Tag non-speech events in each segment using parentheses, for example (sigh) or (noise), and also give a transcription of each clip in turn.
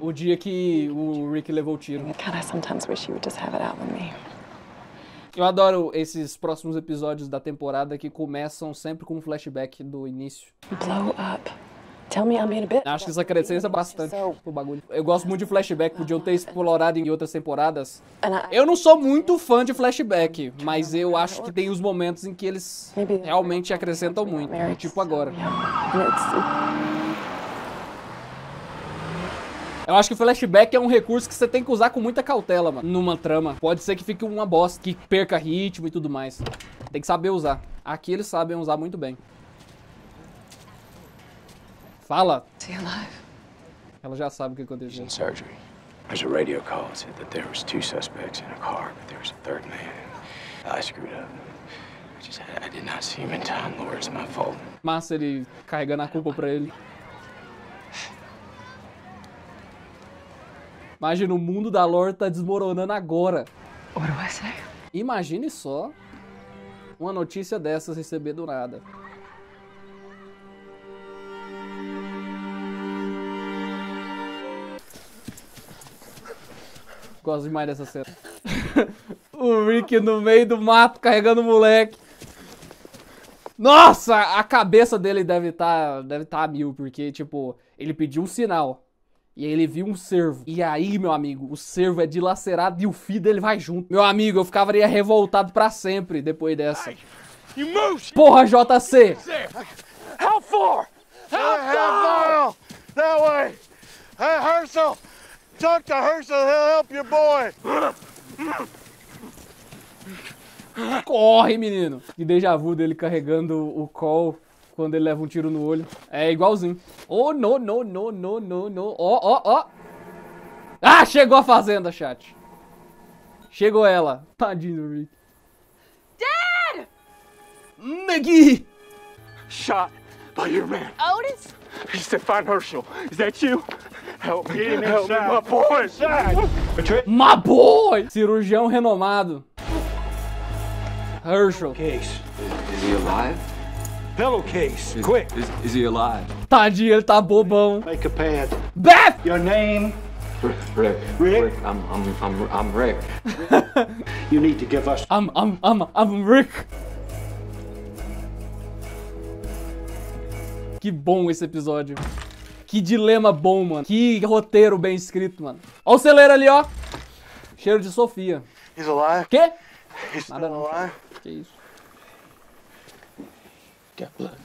O dia que o Rick levou o tiro. God, I sometimes wish you would just have it out with me. Eu adoro esses próximos episódios da temporada que começam sempre com um flashback do início. Blow up. Tell me I'm in a bit. Acho que isso acrescenta bastante pro bagulho. Eu gosto muito de flashback, podiam ter explorado em outras temporadas. Eu não sou muito fã de flashback, mas eu acho que tem os momentos em que eles realmente acrescentam muito. Tipo agora. Eu acho que flashback é um recurso que você tem que usar com muita cautela, mano. Numa trama. Pode ser que fique uma bosta, que perca ritmo e tudo mais. Tem que saber usar. Aqui eles sabem usar muito bem. Fala. Ela já sabe o que aconteceu. There's a radio call that said that there was two suspects in a car, but there was a third man. I screwed up. I just I did not see him in time, Lord. It's my fault. Massa ele carregando a culpa pra ele. Imagina, o mundo da lore tá desmoronando agora. What do I say? Imagine só uma notícia dessas receber do nada. Gosto demais dessa cena. (laughs) o Rick no meio do mato carregando o moleque. Nossa, a cabeça dele deve estar deve tá a mil, porque, tipo, ele pediu um sinal. E aí ele viu um cervo. E aí, meu amigo, o cervo é dilacerado e o filho dele vai junto. Meu amigo, eu ficaria revoltado pra sempre depois dessa. Porra, JC! How far? How far? That way. Hey, Herschel. Talk to Herschel. He'll help your boy. Corre, menino! E déjà vu dele carregando o call quando ele leva um tiro no olho. É igualzinho. Oh, no, no, no, no, no, no. Ó, ó, ó. Ah, chegou a fazenda, chat. Chegou ela. Tadinho do Rick. Dad! Maggie! Shot by your man. Otis? He said, find Herschel. Is that you? Help me. Help me, my boy. My boy! Cirurgião renomado. Herschel. Case. Is he alive? Pillowcase. Is- Quick. Is, is he alive? Tadinho, ele tá bobão. Make a pad. Beth! Your name. Rick. Rick. Rick? I'm, I'm, I'm, I'm Rick. (laughs) You need to give us. I'm, I'm, I'm, I'm Rick. Que bom esse episódio. Que dilema bom, mano. Que roteiro bem escrito, mano. Ó o celeiro ali, ó. Cheiro de Sofia. He's alive. Quê? He's Nada não. alive. Que isso? Got blood.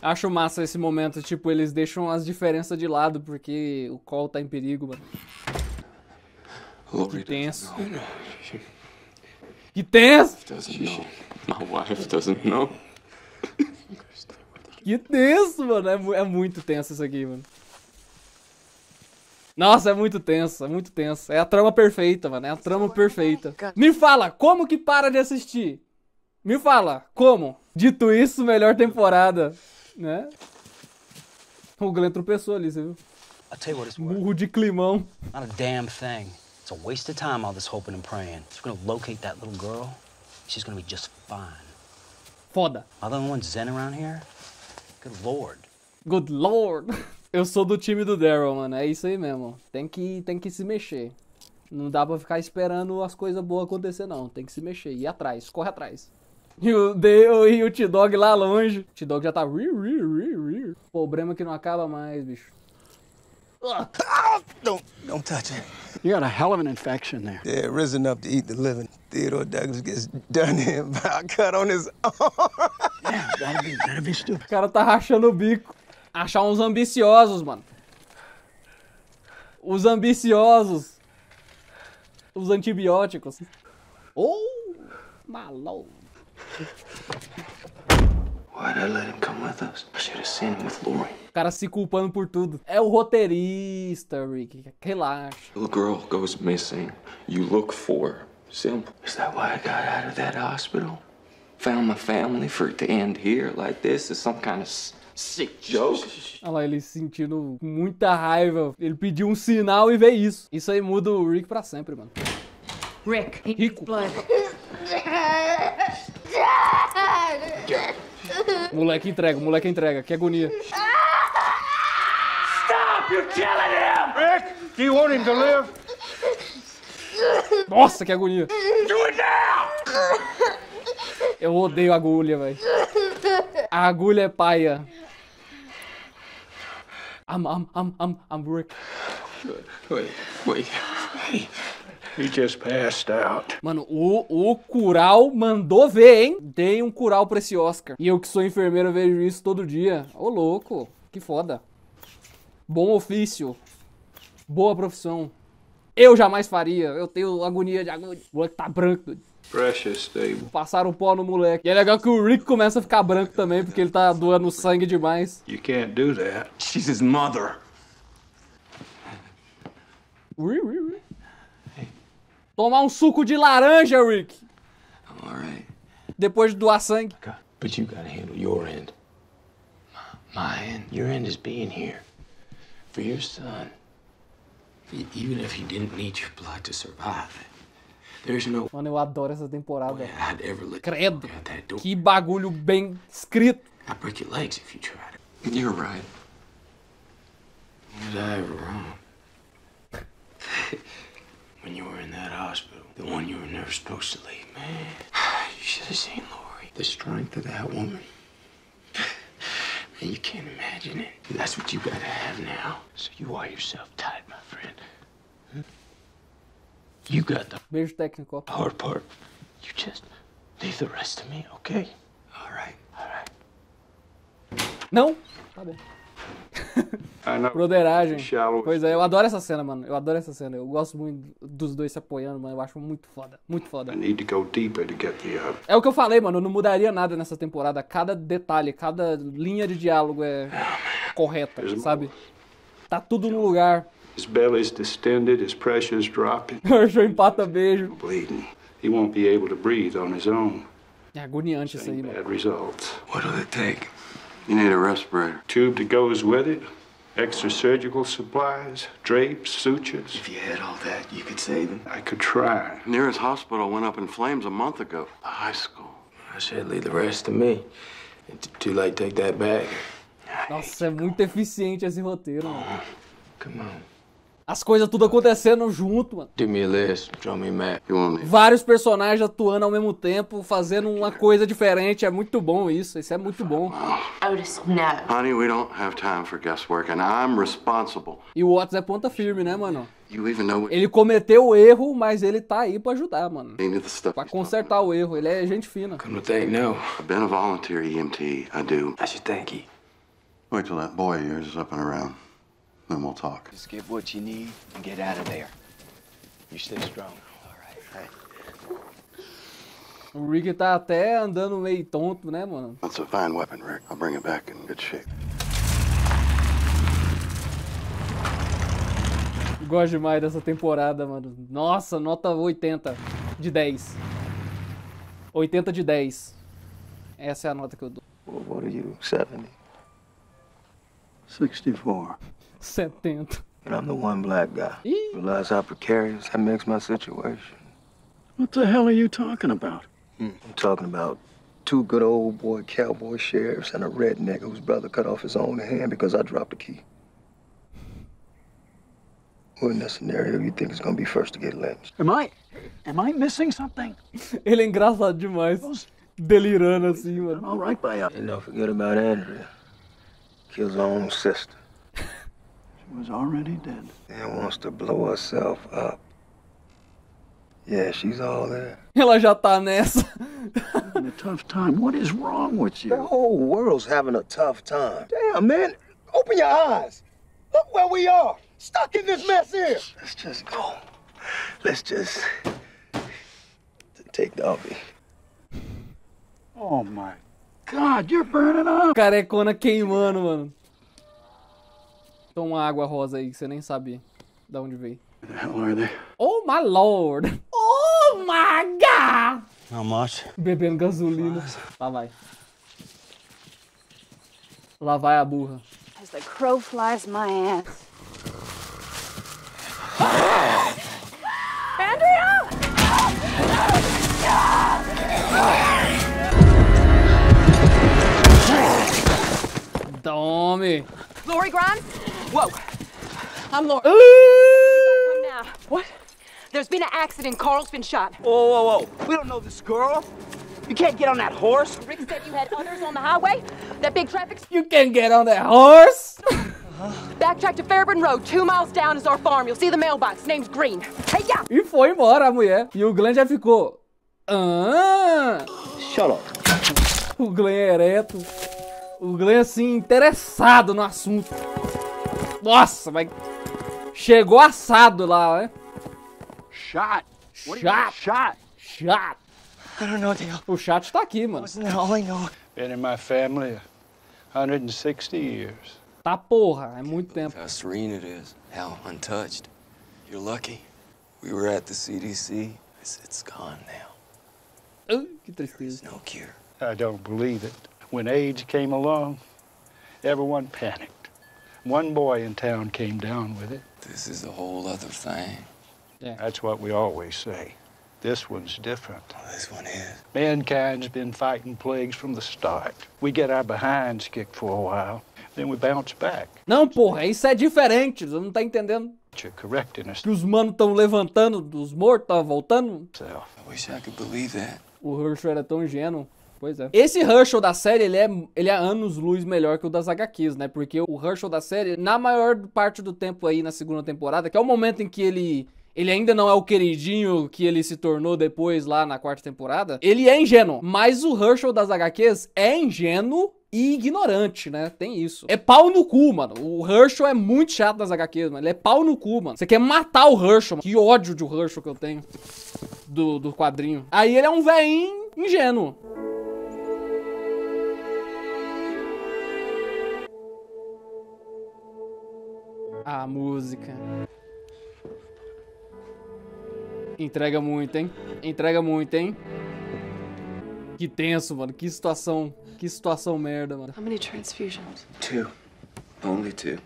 Acho massa esse momento, tipo, eles deixam as diferenças de lado porque o call tá em perigo, mano. Lori Tenso. Que tenso! My wife (laughs) doesn't know. Que tenso, mano. É, é muito tenso isso aqui, mano. Nossa, é muito tenso, é muito tenso. É a trama perfeita, mano. É a trama perfeita. Me fala, como que para de assistir? Me fala, como? Dito isso, melhor temporada, né? O Glenn tropeçou ali, você viu? I'll tell you what it's worth. Burro de climão. Not a damn thing. It's a waste of time, all this hoping and praying. If we're gonna locate that little girl, she's gonna be just fine. Foda. Other than ones zen around here, good lord. Good lord. (laughs) Eu sou do time do Daryl, mano. É isso aí mesmo. Tem que, tem que se mexer. Não dá pra ficar esperando as coisas boas acontecer, não. Tem que se mexer. Ir atrás. Corre atrás. E o Dale e o T-Dog lá longe. O T-Dog já tá... Problema que não acaba mais, bicho. Don't don't touch it. You got a hell of an infection there. Yeah, risen up to eat the living. Theodore Douglas gets done in (laughs) by a cut on his arm. Yeah, that'd be, that'd be stupid. O cara tá rachando o bico. Achar uns ambiciosos, mano. Os ambiciosos. Os antibióticos. Oh, maluco. Why'd I let him come with us? I should have seen him with Lori. O cara se culpando por tudo. É o roteirista, Rick. Relaxa. Little girl goes missing. You look for. Simple. Is that why I got out of that hospital? Found my family for it to end here like this is some kind of sick joke. Olha lá, ele sentindo muita raiva. Ele pediu um sinal e veio isso. Isso aí muda o Rick pra sempre, mano. Rick, Rico. (laughs) blood. Moleque entrega, moleque entrega. Que agonia. Stop! You're killing him! Rick, do you want him to live? Nossa, que agonia. Do it now! Eu odeio agulha, velho. A agulha é paia. I'm, I'm, I'm, I'm, I'm Rick. Wait, wait. Hey. He just passed out. Mano, o, o Cural mandou ver, hein? Dei um Cural pra esse Oscar. E eu que sou enfermeiro vejo isso todo dia. Ô, louco. Que foda. Bom ofício. Boa profissão. Eu jamais faria. Eu tenho agonia de agulha. O moleque tá branco. Precious stable. Passaram o pó no moleque. E é legal que o Rick começa a ficar branco também, porque ele tá doando sangue demais. You can't do that. She's his mother. Ui, ui, ui. Tomar um suco de laranja, Rick. Right. Depois de doar sangue. But you gotta handle your end. My end. Your end is being here. For your son. Even if he didn't need your blood to survive, there's no Mano, eu adoro essa temporada. way I'd ever let Credo. Que bagulho bem escrito. I'd break your legs if you tried. You're right. Wrong? (laughs) when you were in that hospital, the one you were never supposed to leave, man. (sighs) You should have seen Lori. The strength of that woman. (sighs) Man, you can't imagine it. That's what you gotta have now. So you are yourself tight, my friend. Hmm? You got the técnico. ó. hard part. You just leave the rest to me, okay? All right, all right. Não? Tá bom. I know. Broderagem. Shallow. Pois é, eu adoro essa cena, mano. Eu adoro essa cena. Eu gosto muito dos dois se apoiando, mano. Eu acho muito foda. Muito foda. I need to go deeper to get the uh, É o que eu falei, mano. Eu não mudaria nada nessa temporada. Cada detalhe, cada linha de diálogo é correta, sabe? Tá tudo no lugar. His belly's distended, his pressure's dropping, (laughs) Herschel empata beijo. bleeding. He won't be able to breathe on his own. É agoniante isso aí, mano. Bad results. What'll it take? You need a respirator. Tube that goes with it, extra surgical supplies, drapes, sutures. If you had all that, you could save him. I could try. Nearest hospital went up in flames a month ago. The high school. I said leave the rest to me. It's too late to take that back. Nossa, é muito eficiente esse roteiro, mano. Come on. As coisas tudo acontecendo junto, mano. Do me a list. Draw me a map. You won't need. Vários personagens atuando ao mesmo tempo, fazendo uma coisa diferente. É muito bom isso. Isso é muito bom. Otis, no. Honey, we don't have time for guesswork, and I'm responsible. E o Watts é ponta firme, né, mano? You even know what Ele cometeu o erro, mas ele tá aí pra ajudar, mano. Pra consertar o erro. Ele é gente fina. Come to think, no. I've been a volunteer EMT. I do. I should thank you. Wait till that boy of yours is up and around. Then we'll talk. Just get what you need and get out of there. You stay strong. All right. O Rick tá até andando meio tonto, né, mano? That's a fine weapon, Rick. I'll bring it back in good shape. Gosto demais dessa temporada, mano. Nossa, nota 80 de 10. 80 de 10. Essa é a nota que eu dou. What, what are you, 70? 64. 70. And I'm the one black guy. Eee. Realize how precarious that makes my situation. What the hell are you talking about? Hmm. I'm talking about two good old boy cowboy sheriffs and a redneck whose brother cut off his own hand because I dropped the key. Who in that scenario you think is gonna be first to get lynched? Am I am I missing something? (laughs) Ele é engraçado demais. Delirando assim, mano. All right by you. And don't forget about Andrea. Kills her own sister She was already dead. and wants to blow herself up. Yeah, she's all there. (laughs) Ela já tá nessa. Having a tough time. What is wrong with you? The whole world's having a tough time. Damn, man. Open your eyes. Look where we are. Stuck in this mess here. Let's just go. Let's just take Dobby. Oh my God, you're burning up. Carecona queimando, mano. Toma água rosa aí que você nem sabe da onde veio. Oh my lord! Oh my god! How much? Bebendo gasolina. Lá vai. Lá vai a burra. As the crow flies my ass. Tome! Lori Grimes? Whoa. I'm Lori. Come now. What? There's been an accident. Carl's been shot. Whoa, whoa, whoa. We don't know this girl. You can't get on that horse. Rick said you had others on the highway. That big traffic. You can get on that horse. (laughs) Backtrack to Fairburn Road. Two miles down is our farm. You'll see the mailbox. Name's Green. Hey, yeah. E foi embora a mulher. E o Glenn já ficou. Ah! Shut up. O Glenn é ereto. O Glenn, assim, interessado no assunto. Nossa, mas. Chegou assado lá, né? Shot. Shot. Shot. Chato. I don't know, Dale. O chat tá aqui, mano. Isn't that all I know? Been in my family 160 years. Tá porra, é muito tempo. How serene it is. How untouched. You're lucky. We were at the CDC. It's, it's gone now. Ah, que tristeza. No cure. I don't believe it. When AIDS came along, everyone panicked. One boy in town came down with it. This is a whole other thing. That's what we always say. This one's different. Oh, this one is. Mankind's been fighting plagues from the start. We get our behinds kicked for a while, then we bounce back. Não, porra, isso é diferente. Você não tá entendendo. You're correcting us. Que os manos tão levantando dos mortos, tão voltando. Self. I wish I could believe that. O Herschel era tão ingênuo. Pois é. Esse Herschel da série, ele é, ele é anos luz melhor que o das HQs, né? Porque o Herschel da série, na maior parte do tempo aí na segunda temporada, que é o momento em que ele ele ainda não é o queridinho que ele se tornou depois lá na quarta temporada, ele é ingênuo. Mas o Herschel das HQs é ingênuo e ignorante, né? Tem isso. É pau no cu, mano. O Herschel é muito chato das HQs, mano. Ele é pau no cu, mano. Você quer matar o Herschel, mano. Que ódio de Herschel que eu tenho do, do quadrinho. Aí ele é um veinho ingênuo. A música. Entrega muito, hein? Entrega muito, hein? Que tenso, mano. Que situação. Que situação merda, mano. How many transfusions? Two. Only two.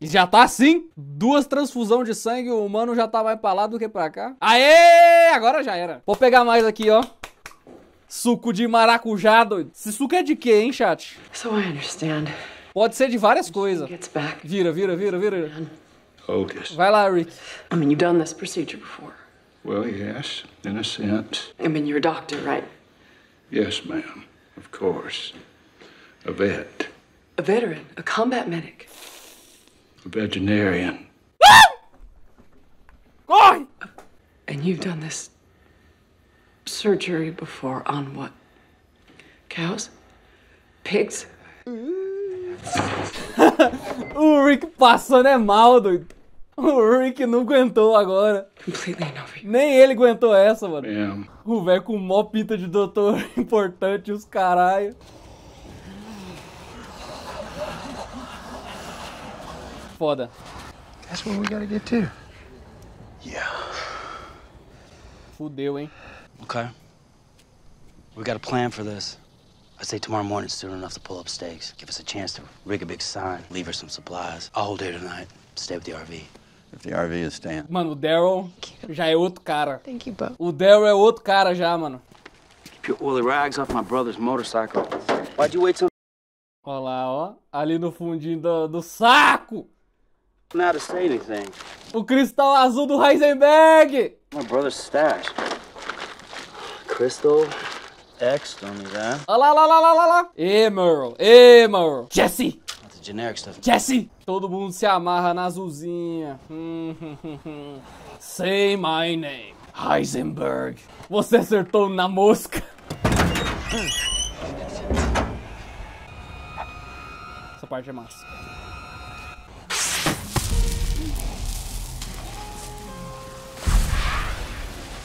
E já tá assim? Duas transfusão de sangue, o humano já tá mais pra lá do que pra cá. Aê! Agora já era. Vou pegar mais aqui, ó. Suco de maracujá, doido. Esse suco é de quê, hein, chat? So I understand. Pode ser de várias coisas. Gets back. Vira, vira, vira, vira. Otis. Vai lá, Rick. I mean, you've done this procedure before. Well, yes, in a sense. I mean, you're a doctor, right? Yes, ma'am. Of course. A vet. A veteran, a combat medic. A veterinarian. Corre! And you've done this surgery before on what? Cows? Pigs? (laughs) O Rick passando é mal, doido. O Rick não aguentou agora. Nem ele aguentou essa, mano. Ma'am, O velho com mó pinta de doutor (laughs) importante, os caralho. Foda. That's what we gotta get to. Fudeu, hein? Okay. We got a plan for this. I'd say tomorrow morning soon enough to pull up stakes. Give us a chance to rig a big sign, leave her some supplies. I'll hold here tonight. Stay with the RV. If the RV is staying. Mano, o Daryl já é outro cara. Thank you, Bo. O Daryl é outro cara já, mano. Keep your oily rags off my brother's motorcycle. Why'd you wait till Olha lá, ó. Ali no fundinho do, do saco. now to say anything? O cristal azul do Heisenberg. My brother's stash. Crystal X, need that. Olha lá, lá, lá, lá, lá, lá. Ê, Merle. Ê, Merle. Jesse. That's the generic stuff. Jesse. Todo mundo se amarra na azulzinha. (laughs) Say my name. Heisenberg. Você acertou na mosca. Essa parte é massa.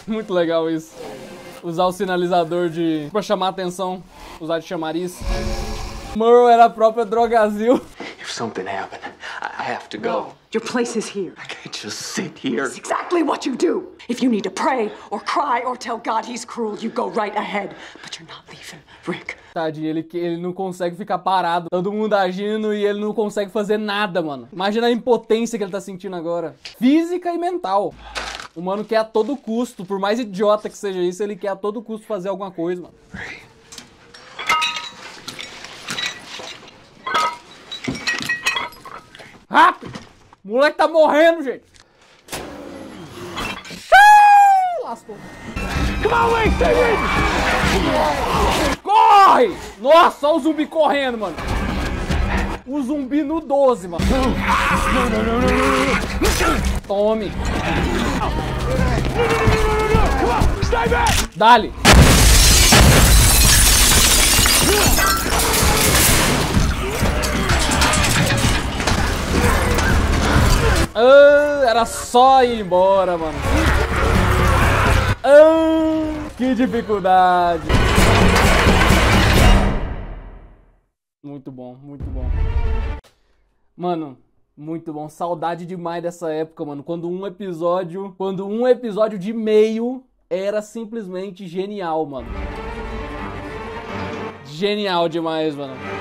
Muito legal isso. Usar o sinalizador de. pra chamar a atenção. Usar de chamariz. Merle era a própria drogazil. If something happened, I I have to go. Your place is here. I can't just sit here. It's exactly what you do. If you need to pray or cry or tell God he's cruel, you go right ahead. But you're not leaving, Rick. Tadinho, ele, ele não consegue ficar parado. Todo mundo agindo e ele não consegue fazer nada, mano. Imagina a impotência que ele tá sentindo agora. Física e mental. O mano quer a todo custo, por mais idiota que seja isso, ele quer a todo custo fazer alguma coisa, mano. Rápido! O moleque tá morrendo, gente! Lascou. Come on, Corre! Nossa, olha o zumbi correndo, mano. O zumbi no 12, mano. Tome. Dale. Ah, era só ir embora, mano. Ah, que dificuldade. Muito bom, muito bom. Mano, muito bom. Saudade demais dessa época, mano. Quando um episódio, quando um episódio de meio era simplesmente genial, mano. Genial demais, mano.